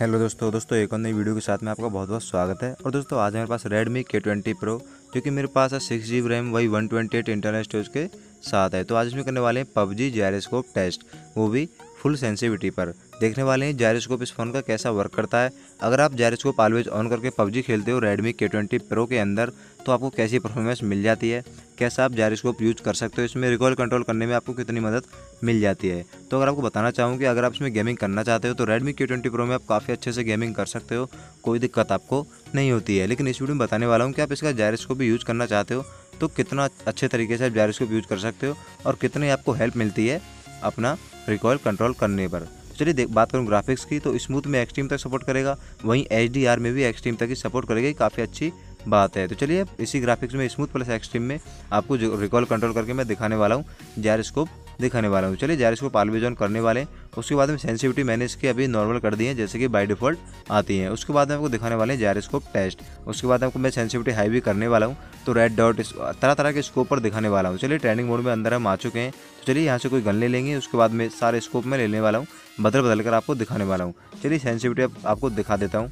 Hello दोस्तों दोस्तों, एक और नई वीडियो के साथ में आपका बहुत बहुत स्वागत है। और दोस्तों, आज मेरे पास Redmi K20 Pro जो कि मेरे पास है सिक्स जी रैम वही one twenty eight internal storage के साथ है। तो आज इसमें करने वाले हैं पबजी जेरेस्कोप टेस्ट वो भी फुल सेंसिविटी पर। देखने वाले हैं जायरोस्कोप इस फ़ोन का कैसा वर्क करता है। अगर आप जायरोस्कोप ऑलवेज ऑन करके पबजी खेलते हो रेडमी के ट्वेंटी प्रो के अंदर तो आपको कैसी परफॉर्मेंस मिल जाती है? कैसा आप जायरोस्कोप यूज़ कर सकते हो? इसमें रिकॉल कंट्रोल करने में आपको कितनी मदद मिल जाती है? तो अगर आपको बताना चाहूँ कि अगर आप इसमें गेमिंग करना चाहते हो तो रेडमी के ट्वेंटी प्रो में आप काफ़ी अच्छे से गेमिंग कर सकते हो। कोई दिक्कत आपको नहीं होती है। लेकिन इस वीडियो में बताने वाला हूँ कि आप इसका जायरोस्कोप भी यूज़ करना चाहते हो तो कितना अच्छे तरीके से आप जायरोस्कोप यूज़ कर सकते हो और कितनी आपको हेल्प मिलती है। अपना रिकॉयल कंट्रोल करने पर। चलिए देख बात करूँ ग्राफिक्स की तो स्मूथ में एक्सट्रीम तक सपोर्ट करेगा, वहीं एचडीआर में भी एक्सट्रीम तक ही सपोर्ट करेगी काफ़ी अच्छी बात है। तो चलिए इसी ग्राफिक्स में स्मूथ प्लस एक्सट्रीम में आपको रिकॉल कंट्रोल करके मैं दिखाने वाला हूँ जायरोस्कोप दिखाने वाला हूँ। चलिए जायरोस्कोप ऑलवेज ऑन करने वाले हैं। उसके बाद में सेंसिटिविटी मैंने इसकी अभी नॉर्मल कर दी है, जैसे कि बाय डिफ़ॉल्ट आती है। उसके बाद में आपको दिखाने वाले हैं जायरोस्कोप टेस्ट उसके बाद आपको मैं सेंसिटिविटी हाई भी करने वाला हूँ। तो रेड डॉट तरह तरह के स्कोप पर दिखाने वाला हूँ। चलिए ट्रेनिंग मोड में अंदर हम आ चुके हैं। तो चलिए, यहाँ से कोई गन ले लेंगे। उसके बाद में सारे स्कोप में लेने वाला हूँ। बदल बदल कर आपको दिखाने वाला हूँ। चलिए सेंसिटिविटी आपको दिखा देता हूँ।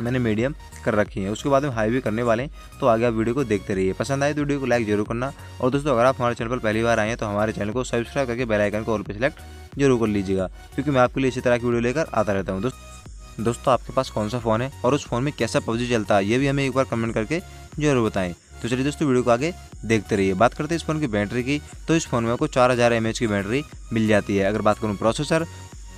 मैंने मीडियम कर रखी है। उसके बाद में हाई भी करने वाले हैं तो आगे आप वीडियो को देखते रहिए। पसंद आए तो वीडियो को लाइक ज़रूर करना। और दोस्तों, अगर आप हमारे चैनल पर पहली बार आए हैं तो हमारे चैनल को सब्सक्राइब करके बेल आइकन को ऑल पे सिलेक्ट ज़रूर कर लीजिएगा, क्योंकि मैं आपके लिए इसी तरह की वीडियो लेकर आता रहता हूँ। दोस्तों दोस्तों, आपके पास कौन सा फ़ोन है और उस फ़ोन में कैसा पबजी चलता है, ये भी हमें एक बार कमेंट करके ज़रूर बताएँ। तो चलिए दोस्तों, वीडियो को आगे देखते रहिए। बात करते हैं इस फ़ोन की बैटरी की तो इस फ़ोन में आपको चार हज़ार एम की बैटरी मिल जाती है। अगर बात करूँ प्रोसेसर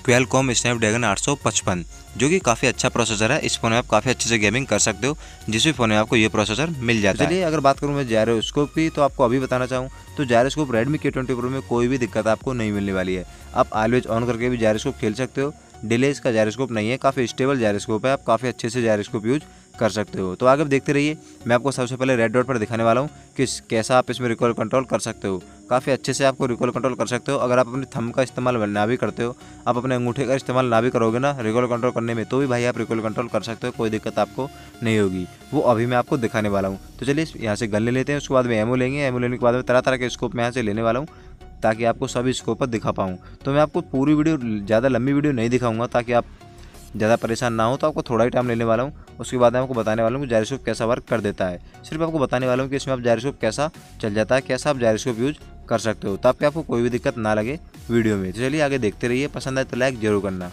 क्वेलकॉम स्नैपड्रैगन 855 जो कि काफ़ी अच्छा प्रोसेसर है। इस फ़ोन में आप काफ़ी अच्छे से गेमिंग कर सकते हो, जिस भी फ़ोन में आपको ये प्रोसेसर मिल जाता है। चलिए, अगर बात करूँ मैं जायरोस्कोप की तो आपको अभी बताना चाहूँ तो gyroscope Redmi K twenty Pro में कोई भी दिक्कत आपको नहीं मिलने वाली है। आप ऑलवेज ऑन करके भी जायरोस्कोप खेल सकते हो। डिले इसका जायरोस्कोप नहीं है, काफ़ी स्टेबल जायरोस्कोप है, आप काफ़ी अच्छे से जायरोस्कोप यूज़ कर सकते हो। तो आगे देखते रहिए, मैं आपको सबसे पहले रेड डॉट पर दिखाने वाला हूँ कि कैसा आप इसमें रिकॉल कंट्रोल कर सकते हो। काफ़ी अच्छे से आपको रिकॉल कंट्रोल कर सकते हो। अगर आप अपने थम का इस्तेमाल ना भी करते हो, आप अपने अंगूठे का इस्तेमाल ना भी करोगे ना रिकॉल कंट्रोल करने में तो भी भाई आप रिकॉल कंट्रोल कर सकते हो, कोई दिक्कत आपको नहीं होगी। वो अभी मैं आपको दिखाने वाला हूँ। तो चलिए यहाँ से गन ले लेते हैं, उसके बाद में एमओ लेंगे। एमओ लेने के बाद में तरह तरह के स्कोप मैं यहाँ से लेने वाला हूँ। ताकि आपको सभी इसके ऊपर दिखा पाऊँ। तो मैं आपको पूरी वीडियो, ज़्यादा लंबी वीडियो नहीं दिखाऊँगा ताकि आप ज़्यादा परेशान ना हो तो आपको थोड़ा ही टाइम लेने वाला हूँ। उसके बाद मैं आपको बताने वाला हूँ कि जायरोस्कोप कैसा वर्क कर देता है। सिर्फ़ आपको बताने वाला हूँ कि इसमें आप जायरोस्कोप कैसा चल जाता है, कैसा आप जायरोस्कोप यूज़ कर सकते हो, ताकि आपको कोई भी दिक्कत ना लगे वीडियो में। तो चलिए आगे देखते रहिए, पसंद आए तो लाइक ज़रूर करना।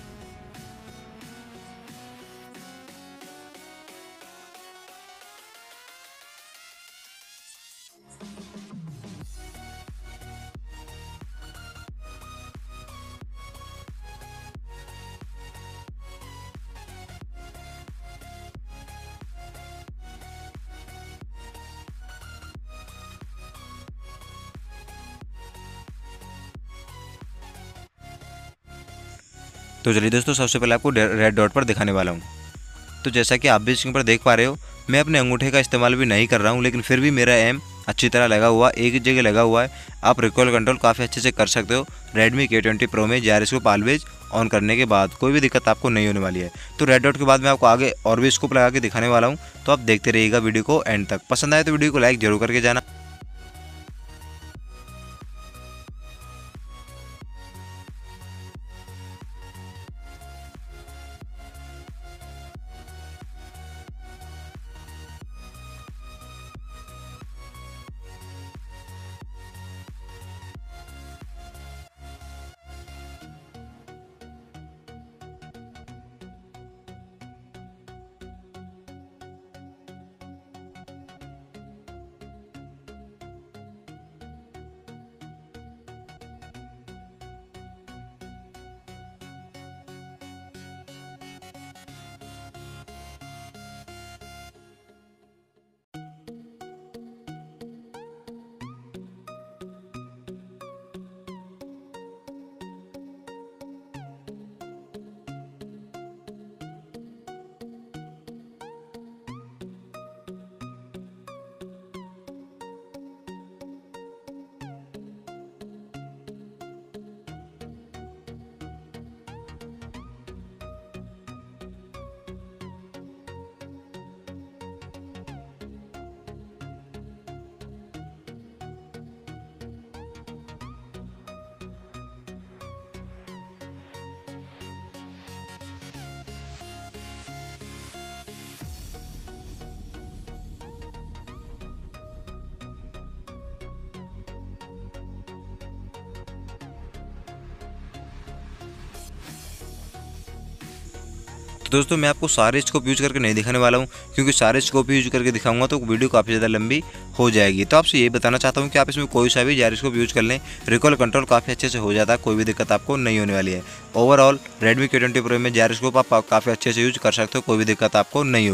तो चलिए दोस्तों, सबसे पहले आपको रेड डॉट पर दिखाने वाला हूँ। तो जैसा कि आप भी इसके ऊपर देख पा रहे हो, मैं अपने अंगूठे का इस्तेमाल भी नहीं कर रहा हूँ, लेकिन फिर भी मेरा एम अच्छी तरह लगा हुआ, एक जगह लगा हुआ है। आप रिकॉल कंट्रोल काफ़ी अच्छे से कर सकते हो। रेडमी के ट्वेंटी प्रो में जी को ऑलवेज ऑन करने के बाद कोई भी दिक्कत आपको नहीं होने वाली है। तो रेड डॉट के बाद मैं आपको आगे और भी स्कोप लगा के दिखाने वाला हूँ। तो आप देखते रहिएगा वीडियो को एंड तक। पसंद आए तो वीडियो को लाइक ज़रूर करके जाना। दोस्तों, मैं आपको सारे स्कोप यूज़ करके नहीं दिखाने वाला हूँ। क्योंकि सारे स्कोप यूज़ करके दिखाऊँगा तो वीडियो काफ़ी ज़्यादा लंबी हो जाएगी। तो आपसे ये बताना चाहता हूँ कि आप इसमें कोई सा भी जायरोस्कोप यूज़ कर लें। रिकॉल कंट्रोल काफ़ी अच्छे से हो जाता है, कोई भी दिक्कत आपको नहीं होने वाली है। Overall Redmi K twenty Pro में जायरोस्कोप आप काफ़ी अच्छे से यूज़ कर सकते हो, कोई भी दिक्कत आपको नहीं हो